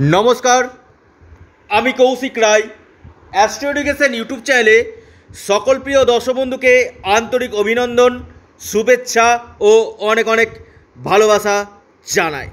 নমস্কার, আমি Koushik Roy astro education YouTube চ্যানেলে সকল প্রিয় দর্শক বন্ধুকে আন্তরিক অভিনন্দন, শুভেচ্ছা ও অনেক অনেক ভালোবাসা জানাই।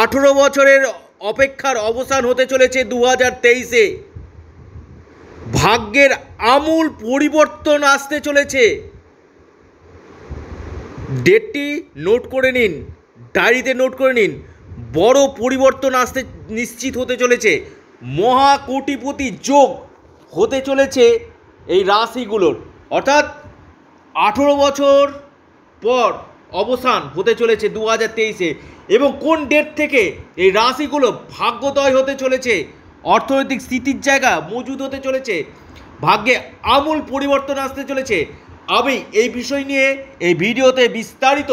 আঠেরো বছরের অপেক্ষার অবসান হতে চলেছে দু হাজার তেইশে। ভাগ্যের আমূল পরিবর্তন আসতে চলেছে। ডেটটি নোট করে নিন ডায়েরিতে নোট করে নিন। বড় পরিবর্তন আসতে নিশ্চিত হতে চলেছে। মহা কোটিপতি যোগ হতে চলেছে এই রাশিগুলোর। অর্থাৎ আঠেরো বছর পর অবসান হতে চলেছে দু হাজার তেইশে। এবং কোন ডেট থেকে এই রাশিগুলো ভাগ্যদয় হতে চলেছে? অর্থনৈতিক স্থিতির জায়গা মজুদ হতে চলেছে। ভাগ্যে আমূল পরিবর্তন আসতে চলেছে। আমি এই বিষয় নিয়ে এই ভিডিওতে বিস্তারিত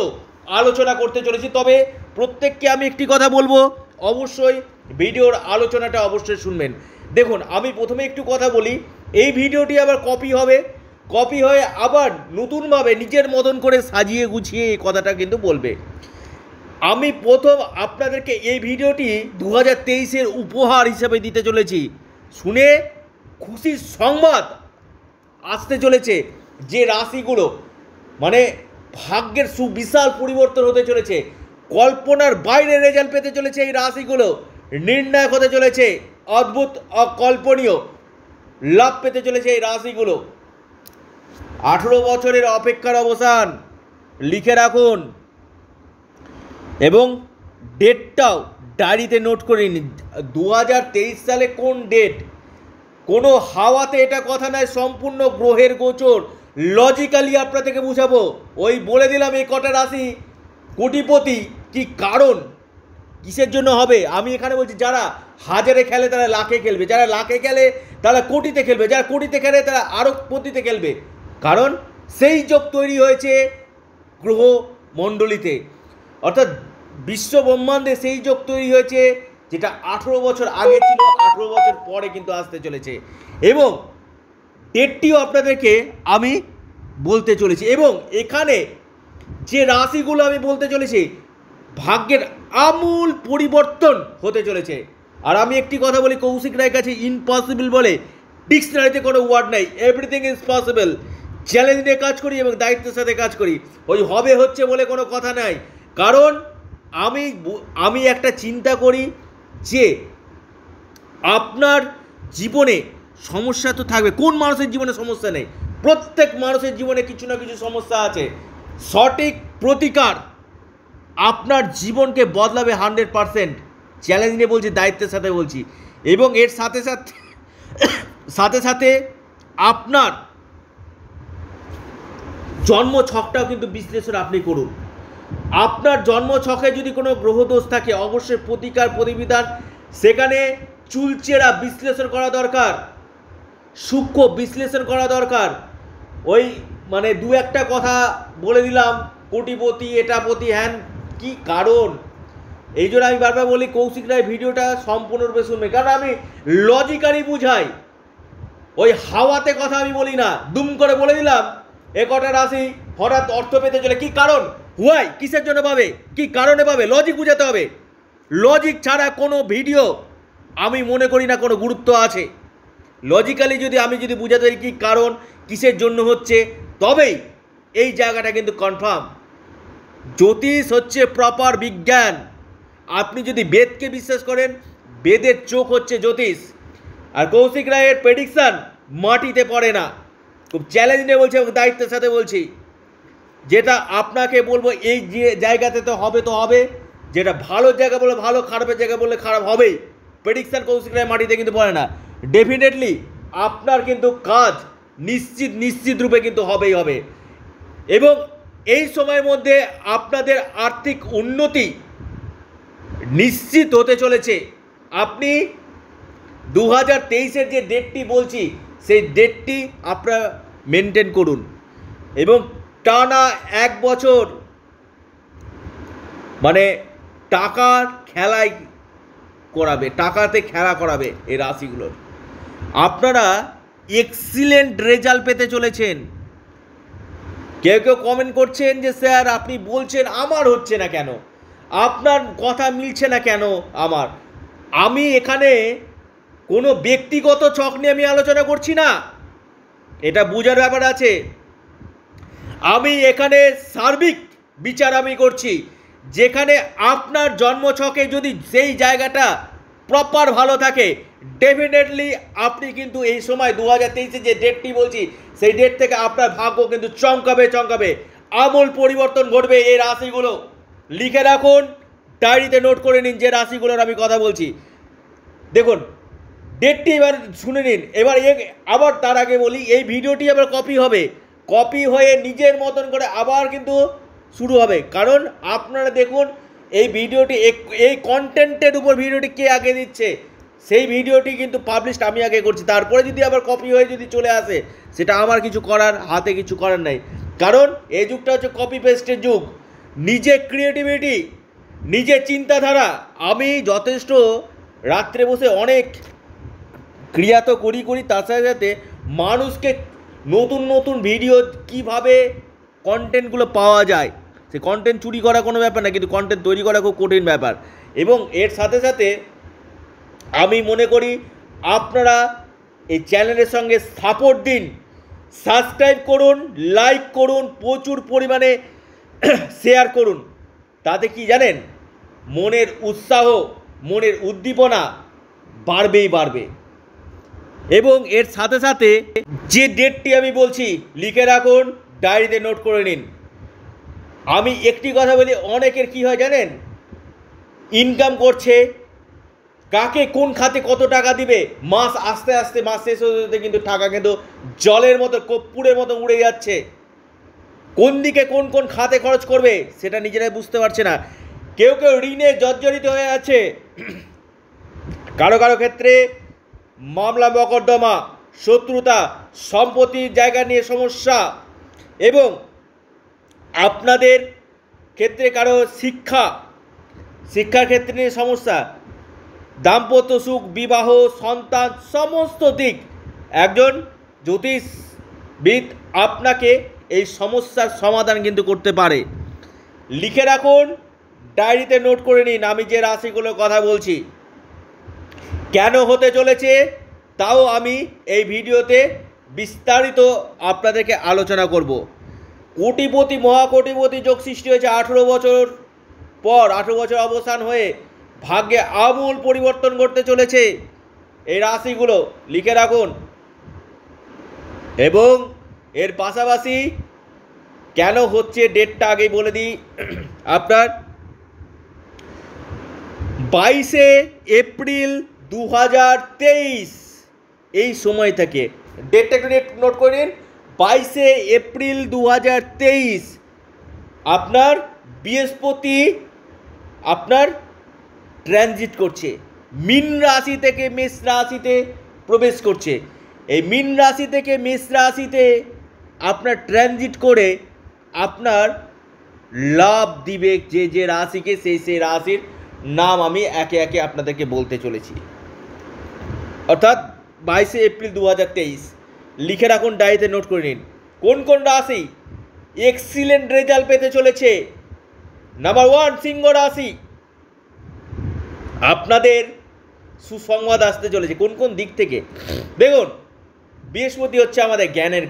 আলোচনা করতে চলেছি। তবে প্রত্যেককে আমি একটি কথা বলব। অবশ্যই ভিডিওর আলোচনাটা অবশ্যই শুনবেন। দেখুন, আমি প্রথমে একটু কথা বলি। এই ভিডিওটি আবার কপি হবে। কপি হয়ে আবার নতুনভাবে নিজের মতন করে সাজিয়ে গুছিয়ে এই কথাটা কিন্তু বলবে। আমি প্রথম আপনাদেরকে এই ভিডিওটি দু হাজার তেইশের উপহার হিসেবে দিতে চলেছি। শুনে খুশির সংবাদ আসতে চলেছে যে রাশিগুলো মানে ভাগ্যের সুবিশাল পরিবর্তন হতে চলেছে। কল্পনার বাইরে রেজাল্ট পেতে চলেছে এই রাশিগুলো। নির্ণায়ক হতে চলেছে, অদ্ভুত, অকল্পনীয়। লাভ পেতে চলেছে এই রাশিগুলো। আঠেরো বছরের অপেক্ষার অবসান, লিখে রাখুন। এবং ডেটটাও ডায়েরিতে নোট করে নিন। দু হাজার তেইশ সালে কোন ডেট কোনো হাওয়াতে এটা কথা নয়, সম্পূর্ণ গ্রহের গোচর। লজিক্যালি আপনাদেরকে বুঝাবো। ওই বলে দিলাম এই কটা রাশি। কোটিপতি কি কারণ? কিসের জন্য হবে? আমি এখানে বলছি, যারা হাজারে খেলে তারা লাখে খেলবে। যারা লাখে খেলে তারা কোটিতে খেলবে। যারা কোটিতে খেলে তারা আরও পতিতে খেলবে। কারণ সেই যোগ তৈরি হয়েছে গ্রহ মণ্ডলীতে অর্থাৎ বিশ্ব ব্রহ্মাণ্ডে সেই যোগ তৈরি হয়েছে যেটা আঠেরো বছর আগে ছিল, আঠেরো বছর পরে কিন্তু আসতে চলেছে। এবং ডেটটিও আপনাদেরকে আমি বলতে চলেছি। এবং এখানে যে রাশিগুলো আমি বলতে চলেছি ভাগ্যের আমূল পরিবর্তন হতে চলেছে। আর আমি একটি কথা বলি, কৌশিক রায়ের কাছে ইম্পসিবল বলে। ডিকশনারিতে কোনো ওয়ার্ড নাই। এভরিথিং ইজ পসিবল চ্যালেঞ্জ নিয়ে কাজ করি এবং দায়িত্বের সাথে কাজ করি। ওই হবে হচ্ছে বলে কোনো কথা নাই। কারণ আমি আমি একটা চিন্তা করি যে আপনার জীবনে সমস্যা তো থাকবে। কোন মানুষের জীবনে সমস্যা নেই? প্রত্যেক মানুষের জীবনে কিছু না কিছু সমস্যা আছে। সঠিক প্রতিকার আপনার জীবনকে বদলাবে হান্ড্রেড পারসেন্ট। চ্যালেঞ্জ নিয়ে বলছি, দায়িত্বের সাথে বলছি। এবং এর সাথে সাথে সাথে সাথে আপনার জন্ম ছকটাও কিন্তু বিশ্লেষণ আপনি করুন। আপনার জন্ম ছকে যদি কোনো গ্রহদোষ থাকে, অবশ্যই প্রতিকার, প্রতিবিধান, সেখানে চুলচেরা বিশ্লেষণ করা দরকার। সূক্ষ্ম বিশ্লেষণ করা দরকার। ওই মানে দু একটা কথা বলে দিলাম, কোটিপতি, এটাপতি, হ্যান কি কারণ? এই জন্য আমি বারবার বলি, কৌশিক রায় ভিডিওটা সম্পূর্ণরূপে শুনবে। কারণ আমি লজিক্যালি বুঝাই। ওই হাওয়াতে কথা আমি বলি না, দুম করে বলে দিলাম, এ কটা রাশি হঠাৎ অর্থ পেতে চলে। কি কারণ? হুয়াই কিসের জন্য পাবে? কি কারণে পাবে? লজিক বুঝাতে হবে। লজিক ছাড়া কোনো ভিডিও আমি মনে করি না কোনো গুরুত্ব আছে। লজিক্যালি যদি আমি যদি বুঝাতে পারি কি কারণ, কিসের জন্য হচ্ছে, তবেই এই জায়গাটা কিন্তু কনফার্ম জ্যোতিষ হচ্ছে প্রপার বিজ্ঞান। আপনি যদি বেদকে বিশ্বাস করেন, বেদের চোখ হচ্ছে জ্যোতিষ। আর কৌশিক রায়ের প্রেডিকশন মাটিতে পড়ে না। খুব চ্যালেঞ্জ নিয়ে বলছি এবং দায়িত্বের সাথে বলছি। যেটা আপনাকে বলব, এই যে জায়গাতে তো হবে তো হবে। যেটা ভালো জায়গা বলে ভালো, খারাপের জায়গা বললে খারাপ হবেই। প্রেডিকশন কৌশিক রায় মাটিতে কিন্তু পড়ে না। ডেফিনেটলি আপনার কিন্তু কাজ নিশ্চিত নিশ্চিত রূপে কিন্তু হবেই হবে। এবং এই সময়ের মধ্যে আপনাদের আর্থিক উন্নতি নিশ্চিত হতে চলেছে। আপনি দু হাজার তেইশের যে ডেটটি বলছি, সেই ডেটটি আপনারা মেনটেন করুন এবং টানা এক বছর মানে টাকার খেলায় করাবে, টাকাতে খেলা করাবে এই রাশিগুলোর। আপনারা এক্সিলেন্ট রেজাল্ট পেতে চলেছেন। কেউ কেউ কমেন্ট করছেন যে, স্যার, আপনি বলছেন আমার হচ্ছে না কেন? আপনার কথা মিলছে না কেন আমার? আমি এখানে কোনো ব্যক্তিগত ছক নিয়ে আমি আলোচনা করছি না। এটা বোঝার ব্যাপার আছে। আমি এখানে সার্বিক বিচার আমি করছি। যেখানে আপনার জন্মছকে যদি সেই জায়গাটা প্রপার ভালো থাকে ডেফিনেটলি আপনি কিন্তু এই সময় দু হাজার তেইশে যে ডেটটি বলছি, সেই ডেট থেকে আপনার ভাগ্য কিন্তু চমকাবে চমকাবে। আমূল পরিবর্তন ঘটবে এই রাশিগুলো। লিখে রাখুন ডায়েরিতে নোট করে নিন যে রাশিগুলোর আমি কথা বলছি। দেখুন ডেটটি এবার শুনে নিন। এবার এ- আবার তার আগে বলি, এই ভিডিওটি আবার কপি হবে। কপি হয়ে নিজের মতন করে আবার কিন্তু শুরু হবে। কারণ আপনারা দেখুন, এই ভিডিওটি এই কন্টেন্টের উপর ভিডিওটি কে আগে দিচ্ছে? সেই ভিডিওটি কিন্তু পাবলিশ আমি আগে করছি। তারপরে যদি আবার কপি হয়ে যদি চলে আসে, সেটা আমার কিছু করার, হাতে কিছু করার নাই। কারণ এই যুগটা হচ্ছে কপি পেস্টের যুগ। নিজে ক্রিয়েটিভিটি নিজের চিন্তাধারা, আমি যথেষ্ট রাত্রে বসে অনেক ক্রিয়া তো করি করি, তার সাথে সাথে মানুষকে নতুন নতুন ভিডিও কীভাবে কন্টেন্টগুলো পাওয়া যায়, সে কন্টেন্ট চুরি করা কোনো ব্যাপার না, কিন্তু কন্টেন্ট তৈরি করা খুব কঠিন ব্যাপার। এবং এর সাথে সাথে আমি মনে করি আপনারা এই চ্যানেলের সঙ্গে সাপোর্ট দিন, সাবস্ক্রাইব করুন, লাইক করুন, প্রচুর পরিমাণে শেয়ার করুন। তাতে কি জানেন? মনের উৎসাহ, মনের উদ্দীপনা বাড়বেই বাড়বে। এবং এর সাথে সাথে যে ডেটটি আমি বলছি, লিখে রাখুন, ডায়েরিতে নোট করে নিন। আমি একটি কথা বলি, অনেকের কি হয় জানেন? ইনকাম করছে কাকে কোন খাতে কত টাকা দিবে? মাস আস্তে আস্তে মাস শেষ হতে হতে কিন্তু টাকা কিন্তু জলের মতো কপ্পুরের মতো উড়ে যাচ্ছে। কোন দিকে কোন কোন খাতে খরচ করবে, সেটা নিজেরাই বুঝতে পারছে না। কেউ কেউ ঋণে জর্জরিত হয়ে আছে। কারও কারও ক্ষেত্রে মামলা, মকদ্দমা, শত্রুতা, সম্পত্তির জায়গা নিয়ে সমস্যা এবং আপনাদের ক্ষেত্রে কারও শিক্ষা, শিক্ষার ক্ষেত্রে নিয়ে সমস্যা। দাম্পত্য সুখ, বিবাহ, সন্তান, সমস্ত দিক। একজন জ্যোতিষবিদ আপনাকে এই সমস্যার সমাধান কিন্তু করতে পারে। লিখে রাখুন, ডায়েরিতে নোট করে নিন, আমি যে রাশিগুলোর কথা বলছি। কেন হতে চলেছে, তাও আমি এই ভিডিওতে বিস্তারিত আপনাদেরকে আলোচনা করব। কোটিপতি, মহাকোটিপতি যোগ সৃষ্টি হয়েছে আঠেরো বছর পর, আঠেরো বছর অবসান হয়ে ভাগ্যে আমূল পরিবর্তন ঘটতে চলেছে। এই রাশিগুলো লিখে রাখুন। এবং এর পাশাপাশি কেন হচ্ছে ডেটটা আগেই বলে দিই। আপনার বাইশে এপ্রিল দু হাজার তেইশ, এই সময় থেকে। ডেটটা একটু নেট নোট করে নিন। বাইশে এপ্রিল দু হাজার তেইশ, আপনার বৃহস্পতি, আপনার ট্রানজিট করছে। মিন রাশি থেকে মেষ রাশিতে প্রবেশ করছে। এই মিন রাশি থেকে মেষ রাশিতে আপনার ট্রানজিট করে আপনার লাভ দিবে যে যে রাশিকে, সেই সেই রাশির নাম আমি একে একে আপনাদেরকে বলতে চলেছি। অর্থাৎ বাইশে এপ্রিল দু হাজার তেইশ। লিখে রাখুন ডায়েরিতে নোট করে নিন। কোন কোন রাশি এক্সিলেন্ট রেজাল্ট পেতে চলেছে? নাম্বার ওয়ান সিংহ রাশি। আপনাদের সুসংবাদ আসতে চলেছে। কোন কোন দিক থেকে? দেখুন, বৃহস্পতি হচ্ছে আমাদের জ্ঞানের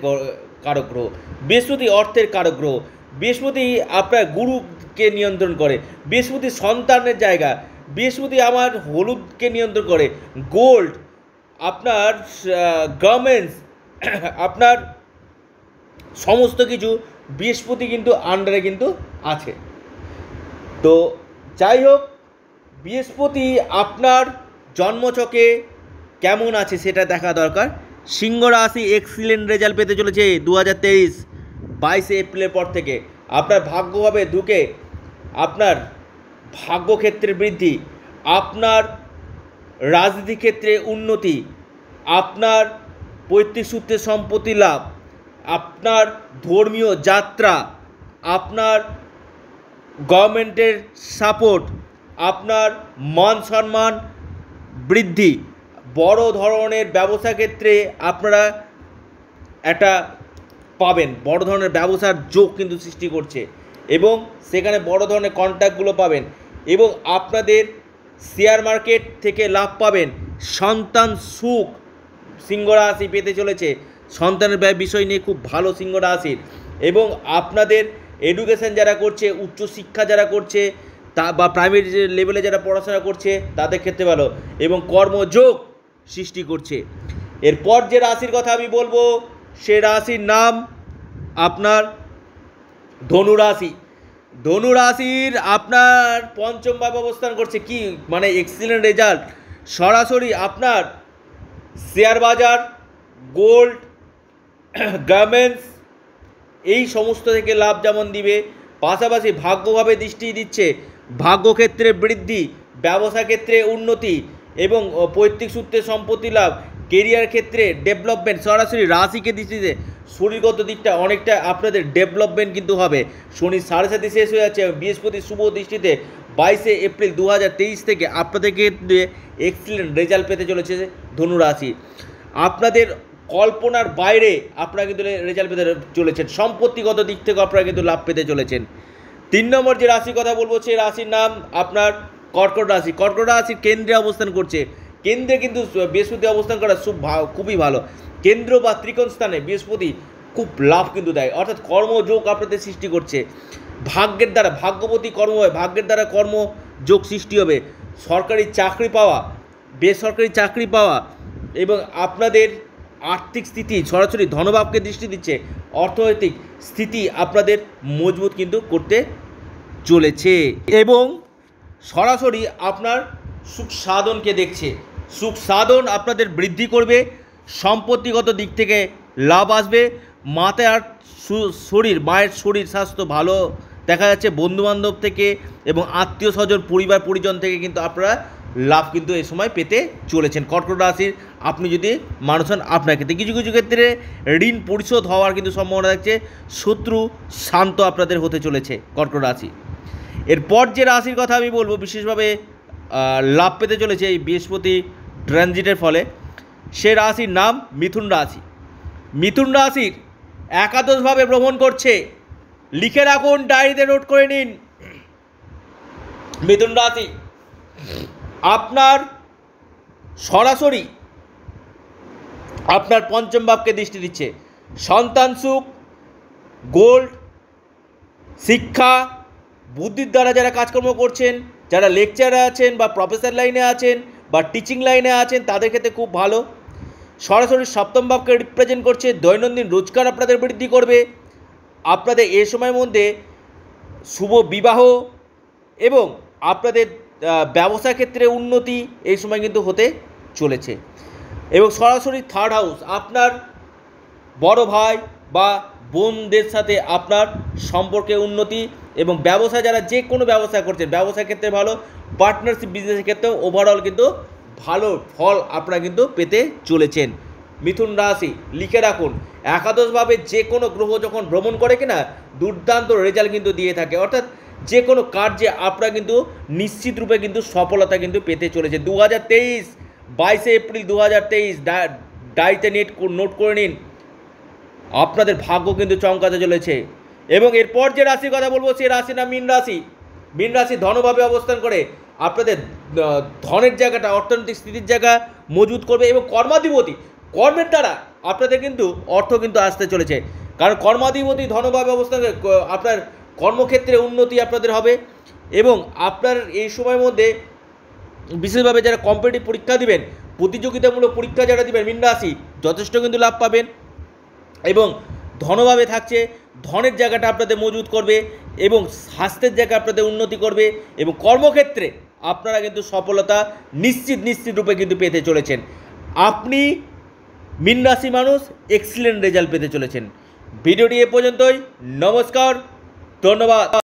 কারক গ্রহ বৃহস্পতি অর্থের কারক গ্রহ বৃহস্পতি আপনার গুরুকে নিয়ন্ত্রণ করে। বৃহস্পতি সন্তানের জায়গা। বৃহস্পতি আমার হলুদকে নিয়ন্ত্রণ করে। গোল্ড, আপনার গভর্নমেন্টস আপনার সমস্ত কিছু বৃহস্পতি কিন্তু আন্ডারে কিন্তু আছে। তো যাই হোক বৃহস্পতি আপনার জন্মছকে কেমন আছে সেটা দেখা দরকার। সিংহ রাশি এক্সিলেন্ট রেজাল্ট পেতে চলেছে দু হাজার তেইশ, বাইশে এপ্রিলের পর থেকে। আপনার ভাগ্যভাবে ঢুকে আপনার ভাগ্যক্ষেত্রে বৃদ্ধি। আপনার রাজনীতি ক্ষেত্রে উন্নতি। আপনার পৈতৃক সূত্রে সম্পত্তি লাভ। আপনার ধর্মীয় যাত্রা। আপনার গভর্নমেন্টের সাপোর্ট আপনার মান সম্মান বৃদ্ধি। বড় ধরনের ব্যবসা ক্ষেত্রে আপনারা একটা পাবেন। বড় ধরনের ব্যবসার যোগ কিন্তু সৃষ্টি করছে এবং সেখানে বড় ধরনের কন্ট্যাক্টগুলো পাবেন এবং আপনাদের শেয়ার মার্কেট থেকে লাভ পাবেন। সন্তান সুখ সিংহ রাশি পেতে চলেছে। সন্তানের ব্যয় বিষয় নিয়ে খুব ভালো সিংহ রাশির এবং আপনাদের এডুকেশন যারা করছে, উচ্চশিক্ষা যারা করছে তা বা প্রাইমারি লেভেলে যারা পড়াশোনা করছে, তাদের ক্ষেত্রে ভালো। এবং কর্মযোগ সৃষ্টি করছে। এরপর যে রাশির কথা আমি বলব, সে রাশির নাম আপনার ধনু রাশি। ধনু রাশির আপনার পঞ্চম ভাব অবস্থান করছে কি? মানে এক্সিলেন্ট রেজাল্ট সরাসরি আপনার শেয়ার বাজার গোল্ড গার্মেন্টস এই সমস্ত থেকে লাভ যেমন দিবে, পাশাপাশি ভাগ্যভাবে দৃষ্টি দিচ্ছে। ভাগ্যক্ষেত্রে বৃদ্ধি ব্যবসা ক্ষেত্রে উন্নতি এবং পৈতৃক সূত্রে সম্পত্তি লাভ কেরিয়ার ক্ষেত্রে ডেভেলপমেন্ট সরাসরি রাশিকে দৃষ্টিতে শরীরগত দিকটা অনেকটা আপনাদের ডেভেলপমেন্ট কিন্তু হবে। শনি সাড়ে সাথে শেষ হয়ে যাচ্ছে বৃহস্পতি শুভ দৃষ্টিতে বাইশে এপ্রিল দু হাজার তেইশ থেকে আপনাদের ক্ষেত্রে এক্সিলেন্ট রেজাল্ট পেতে চলেছে ধনু রাশি। আপনাদের কল্পনার বাইরে আপনারা কিন্তু রেজাল্ট পেতে চলেছেন। সম্পত্তিগত দিক থেকে আপনারা কিন্তু লাভ পেতে চলেছেন। তিন নম্বর যে রাশির কথা বলব, সেই রাশির নাম আপনার কর্কট রাশি। কর্কট রাশির কেন্দ্রে অবস্থান করছে। কেন্দ্রে কিন্তু বৃহস্পতি অবস্থান করা খুবই ভালো। কেন্দ্র বা ত্রিকোণ স্থানে বৃহস্পতি খুব লাভ কিন্তু দেয়। অর্থাৎ কর্মযোগ আপনাদের সৃষ্টি করছে। ভাগ্যের দ্বারা ভাগ্যবতী কর্ম হয়, ভাগ্যের দ্বারা কর্মযোগ সৃষ্টি হবে। সরকারি চাকরি পাওয়া, বেসরকারি চাকরি পাওয়া এবং আপনাদের আর্থিক স্থিতি সরাসরি ধনভাবকে দৃষ্টি দিচ্ছে, অর্থনৈতিক স্থিতি আপনাদের মজবুত কিন্তু করতে চলেছে। এবং সরাসরি আপনার সুখ সাধনকে দেখছে। সুখ সাধন আপনাদের বৃদ্ধি করবে, সম্পত্তিগত দিক থেকে লাভ আসবে মাথার সু- শরীর, মায়ের শরীর স্বাস্থ্য ভালো দেখা যাচ্ছে, বন্ধুবান্ধব থেকে এবং আত্মীয় স্বজন, পরিবার, পরিজন থেকে কিন্তু আপনারা লাভ কিন্তু এই সময় পেতে চলেছেন। কর্কট রাশির আপনি যদি মানুষ হন, আপনার ক্ষেত্রে কিছু কিছু ক্ষেত্রে ঋণ পরিশোধ হওয়ার কিন্তু সম্ভাবনা থাকছে। শত্রু শান্ত আপনাদের হতে চলেছে কর্কট রাশি। এরপর যে রাশির কথা আমি বলব, বিশেষভাবে লাভ পেতে চলেছে এই বৃহস্পতি ট্রানজিটের ফলে। সে রাশির নাম মিথুন রাশি। মিথুন রাশির একাদশভাবে ভ্রমণ করছে। লিখে রাখুন, ডায়েরিতে নোট করে নিন। মিথুন রাশি। আপনার সরাসরি আপনার পঞ্চম ভাবকে দৃষ্টি দিচ্ছে। সন্তান সুখ, গোল্ড, শিক্ষা, বুদ্ধির দ্বারা যারা কাজকর্ম করছেন, যারা লেকচারার আছেন বা প্রফেসর লাইনে আছেন বা টিচিং লাইনে আছেন, তাদের ক্ষেত্রে খুব ভালো। সরাসরি সপ্তম ভাবকে রিপ্রেজেন্ট করছে, দৈনন্দিন রোজগার আপনাদের বৃদ্ধি করবে। আপনাদের এ সময়ের মধ্যে শুভ বিবাহ এবং আপনাদের ব্যবসা ক্ষেত্রে উন্নতি এই সময় কিন্তু হতে চলেছে। এবং সরাসরি থার্ড হাউস আপনার বড় ভাই বা বোনদের সাথে আপনার সম্পর্কে উন্নতি এবং ব্যবসা, যারা যে কোনো ব্যবসা করছেন ব্যবসা ক্ষেত্রে ভালো পার্টনারশিপ বিজনেসের ক্ষেত্রেও ওভারঅল কিন্তু ভালো ফল আপনারা কিন্তু পেতে চলেছেন। মিথুন রাশি, লিখে রাখুন, একাদশভাবে যে কোনো গ্রহ যখন ভ্রমণ করে কিনা, দুর্দান্ত রেজাল্ট কিন্তু দিয়ে থাকে। অর্থাৎ যে কোনো কার্যে আপনারা কিন্তু নিশ্চিত রূপে কিন্তু সফলতা কিন্তু পেতে চলেছে। দু হাজার তেইশ, বাইশে এপ্রিল দু হাজার তেইশ ডায়েরিতে নেট নোট করে নিন। আপনাদের ভাগ্য কিন্তু চমকাতে চলেছে। এবং এরপর যে রাশির কথা বলব সেই রাশি না মীন রাশি। মীন রাশি ধনভাবে অবস্থান করে। আপনাদের ধনের জায়গাটা, অর্থনৈতিক স্থিতির জায়গা মজবুত করবে এবং কর্মাধিপতি, কর্মের দ্বারা আপনাদের কিন্তু অর্থ কিন্তু আসতে চলেছে। কারণ কর্মাধিপতি ধনভাবে অবস্থান আপনার কর্মক্ষেত্রে উন্নতি আপনাদের হবে এবং আপনার এই সময়ের মধ্যে বিশেষভাবে যারা কম্পিটিটিভ পরীক্ষা দিবেন, প্রতিযোগিতামূলক পরীক্ষা যারা দিবেন মীন রাশি যথেষ্ট কিন্তু লাভ পাবেন এবং ধনভাবে থাকছে, ধনের জায়গাটা আপনাদের মজুত করবে এবং স্বাস্থ্যের জায়গা আপনাদের উন্নতি করবে এবং কর্মক্ষেত্রে আপনারা কিন্তু সফলতা নিশ্চিত নিশ্চিত রূপে কিন্তু পেতে চলেছেন। আপনি মিন রাশি মানুষ এক্সিলেন্ট রেজাল্ট পেতে চলেছেন। ভিডিওটি এ পর্যন্তই, নমস্কার। ধন্যবাদ।